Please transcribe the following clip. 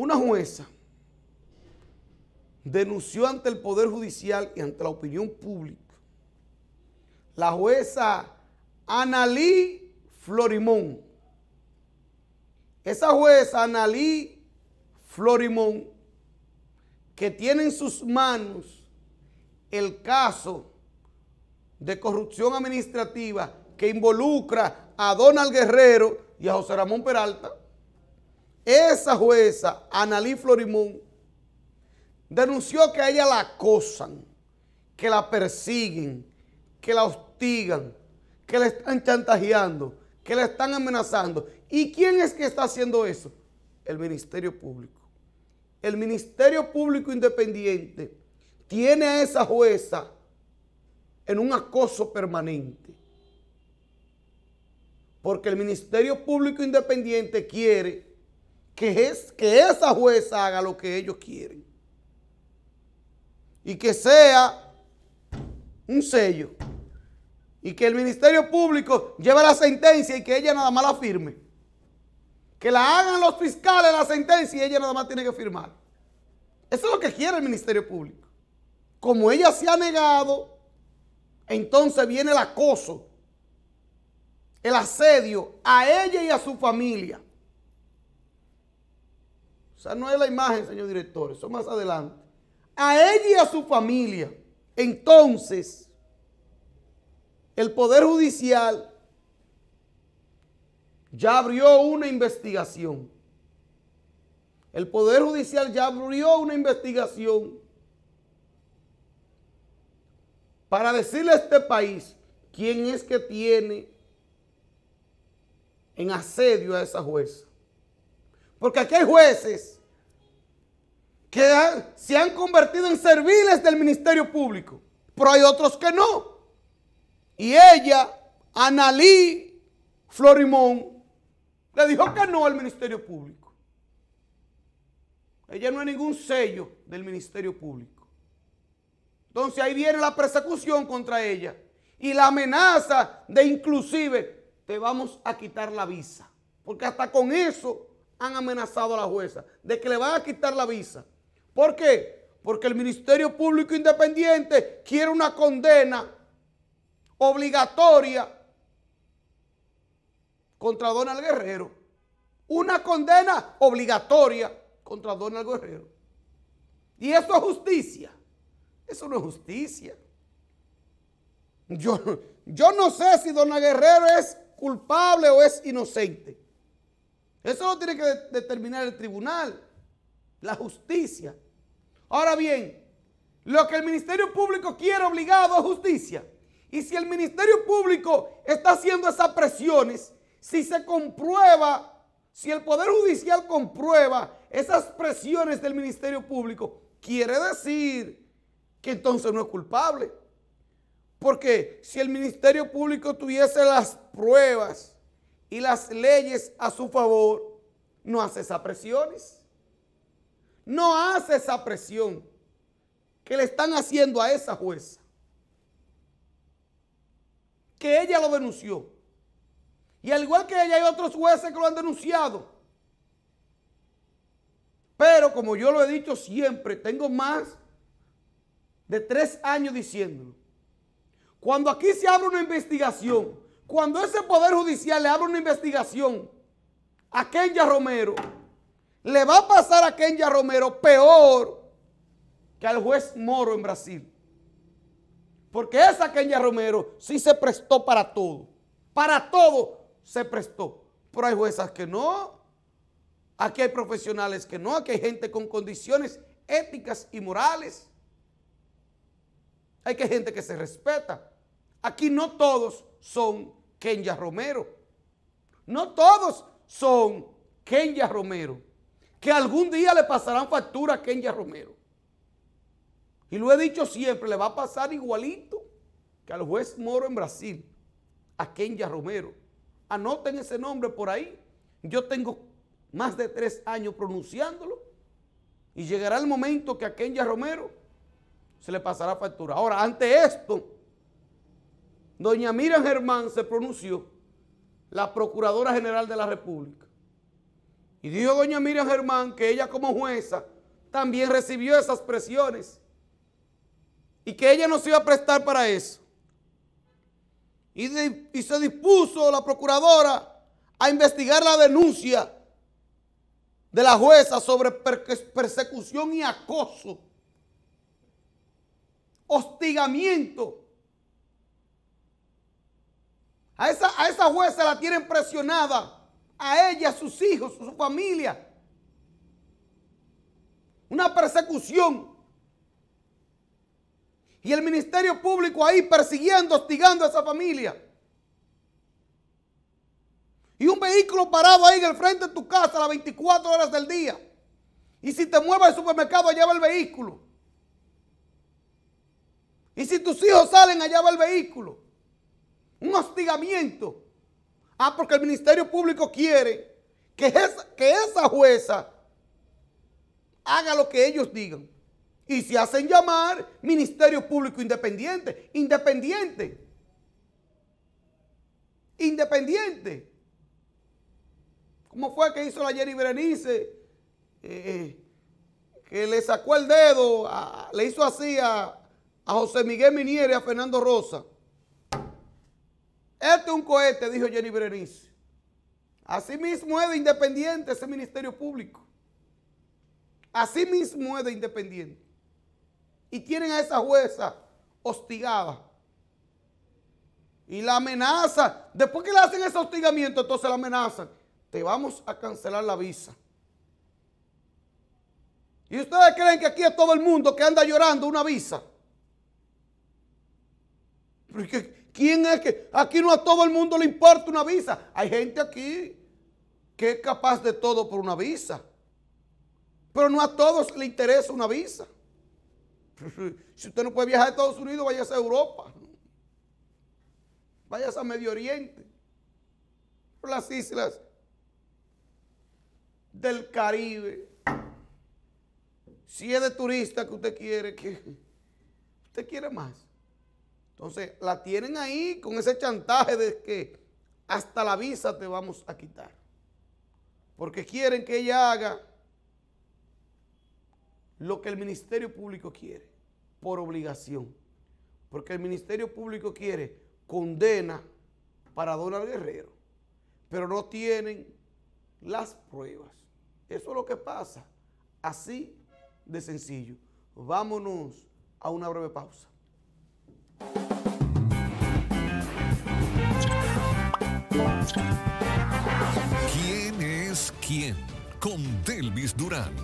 una jueza denunció ante el Poder Judicial y ante la opinión pública la jueza Analí Florimón. Esa jueza Analí Florimón, que tiene en sus manos el caso de corrupción administrativa que involucra a Donald Guerrero y a José Ramón Peralta, esa jueza, Analí Florimón, denunció que a ella la acosan, que la persiguen, que la hostigan, que la están chantajeando, que la están amenazando. ¿Y quién es que está haciendo eso? El Ministerio Público. El Ministerio Público Independiente tiene a esa jueza en un acoso permanente. Porque el Ministerio Público Independiente quiere que, es, que esa jueza haga lo que ellos quieren. Y que sea un sello. Y que el Ministerio Público lleve la sentencia y que ella nada más la firme. Que la hagan los fiscales la sentencia y ella nada más tiene que firmar. Eso es lo que quiere el Ministerio Público. Como ella se ha negado, entonces viene el acoso, el asedio a ella y a su familia. O sea, no es la imagen, señor director, eso más adelante. A ella y a su familia. Entonces, el Poder Judicial ya abrió una investigación. El Poder Judicial ya abrió una investigación para decirle a este país quién es que tiene en asedio a esa jueza. Porque aquí hay jueces que se han convertido en serviles del Ministerio Público, pero hay otros que no. Y ella, Analí Florimón, le dijo que no al Ministerio Público. Ella no es ningún sello del Ministerio Público. Entonces ahí viene la persecución contra ella y la amenaza de inclusive te vamos a quitar la visa. Porque hasta con eso han amenazado a la jueza de que le van a quitar la visa. ¿Por qué? Porque el Ministerio Público Independiente quiere una condena obligatoria contra Donald Guerrero. Una condena obligatoria contra Donald Guerrero. Y eso es justicia. Eso no es justicia. Yo, yo no sé si Donald Guerrero es culpable o es inocente. Eso lo tiene que determinar el tribunal, la justicia. Ahora bien, lo que el Ministerio Público quiere obligado es justicia. Y si el Ministerio Público está haciendo esas presiones, si se comprueba, si el Poder Judicial comprueba esas presiones del Ministerio Público, quiere decir que entonces no es culpable. Porque si el Ministerio Público tuviese las pruebas y las leyes a su favor, no hace esas presiones. No hace esa presión que le están haciendo a esa jueza. Que ella lo denunció. Y al igual que ella hay otros jueces que lo han denunciado. Pero como yo lo he dicho siempre, tengo más de tres años diciéndolo. Cuando aquí se abre una investigación, cuando ese Poder Judicial le abre una investigación a Kenya Romero, le va a pasar a Kenya Romero peor que al juez Moro en Brasil. Porque esa Kenya Romero sí se prestó para todo. Para todo se prestó. Pero hay juezas que no. Aquí hay profesionales que no. Aquí hay gente con condiciones éticas y morales. Hay que gente que se respeta. Aquí no todos son Kenya Romero. No todos son Kenya Romero. Que algún día le pasarán factura a Kenya Romero. Y lo he dicho siempre, le va a pasar igualito que al juez Moro en Brasil, a Kenya Romero. Anoten ese nombre por ahí. Yo tengo más de tres años pronunciándolo. Y llegará el momento que a Kenya Romero se le pasará factura. Ahora, ante esto, doña Miriam Germán se pronunció, la Procuradora General de la República, Y dijo doña Miriam Germán que ella como jueza también recibió esas presiones y que ella no se iba a prestar para eso. Y, y se dispuso la procuradora a investigar la denuncia de la jueza sobre persecución y acoso, hostigamiento. A esa, a esa jueza la tienen presionada, a ella, a sus hijos, a su familia. Una persecución. Y el Ministerio Público ahí persiguiendo, hostigando a esa familia. Y un vehículo parado ahí en el frente de tu casa a las 24 horas del día. Y si te mueves al supermercado, allá va el vehículo. Y si tus hijos salen, allá va el vehículo. Un hostigamiento. Ah, porque el Ministerio Público quiere que esa, que esa jueza haga lo que ellos digan. Y se hacen llamar Ministerio Público Independiente. Independiente. Independiente. ¿Cómo fue que hizo la Jenny Berenice? Eh, eh, que le sacó el dedo, le hizo así a, José Miguel Minier y a Fernando Rosa. Este es un cohete, dijo Jenny Berenice. Así mismo es de independiente ese ministerio público. Así mismo es de independiente. Y tienen a esa jueza hostigada. Y la amenaza, después que le hacen ese hostigamiento, entonces la amenazan te vamos a cancelar la visa. ¿Y ustedes creen que aquí es todo el mundo que anda llorando una visa? ¿Quién es que aquí no a todo el mundo le importa una visa? Hay gente aquí que es capaz de todo por una visa. Pero no a todos le interesa una visa. Si usted no puede viajar a Estados Unidos, váyase a Europa. Váyase a Medio Oriente. Por las islas del Caribe. Si es de turista que usted quiere, que usted quiere más. Entonces, la tienen ahí con ese chantaje de que hasta la visa te vamos a quitar. Porque quieren que ella haga lo que el Ministerio Público quiere, por obligación. Porque el Ministerio Público quiere condena para Donald Guerrero, pero no tienen las pruebas. Eso es lo que pasa. Así de sencillo. Vámonos a una breve pausa. ¿Quién es quién? Con Delvis Durán.